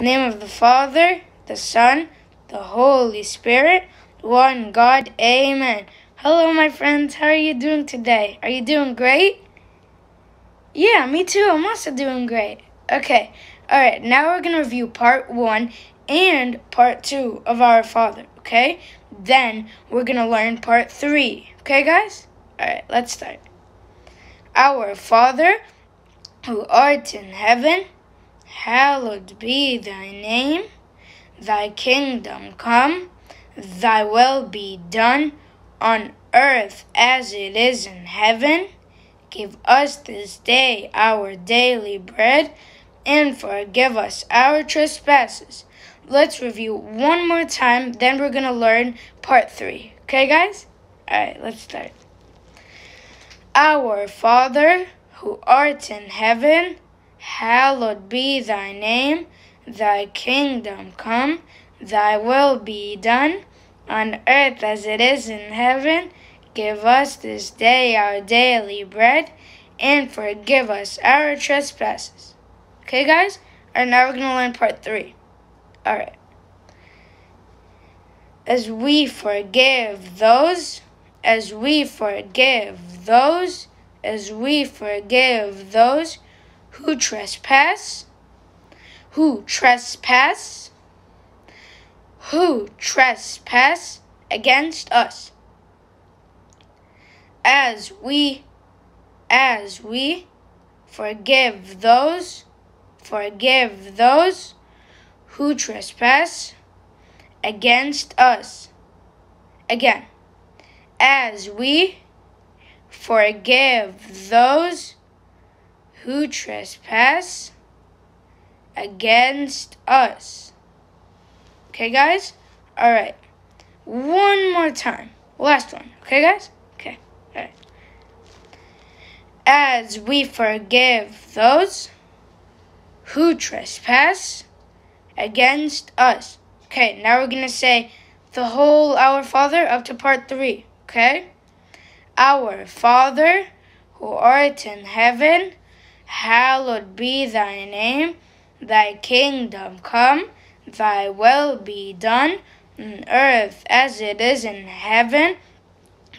Name of the Father, the Son, the Holy Spirit, one God, Amen. Hello, my friends. How are you doing today? Are you doing great? Yeah, me too. I'm also doing great. Okay. All right. Now we're going to review part one and part two of Our Father. Okay. Then we're going to learn part three. Okay, guys? All right. Let's start. Our Father, who art in heaven, hallowed be thy name. Thy kingdom come, thy will be done on earth as it is in heaven. Give us this day our daily bread and forgive us our trespasses. Let's review one more time, then we're going to learn part three. Okay, guys? All right, let's start. Our Father, who art in heaven, hallowed be thy name. Thy kingdom come, thy will be done, on earth as it is in heaven. Give us this day our daily bread, and forgive us our trespasses. Okay, guys? Alright, now we're going to learn part three. Alright. As we forgive those, as we forgive those, as we forgive those who trespass, who trespass, who trespass against us. As we, as we forgive those, forgive those who trespass against us. Again, as we forgive those who trespass against us. Okay, guys? All right. One more time. Last one. Okay, guys? Okay. All right. As we forgive those who trespass against us. Okay, now we're going to say the whole Our Father up to part three. Okay? Our Father, who art in heaven, hallowed be thy name. Thy kingdom come, thy will be done on earth as it is in heaven.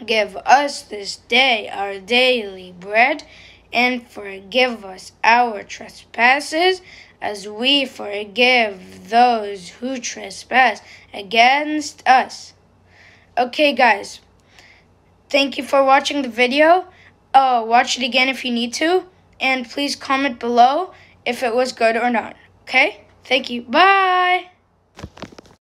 Give us this day our daily bread, and forgive us our trespasses, as we forgive those who trespass against us. Okay, guys, thank you for watching the video. Uh, watch it again if you need to, and please comment below if it was good or not. Okay? Thank you. Bye!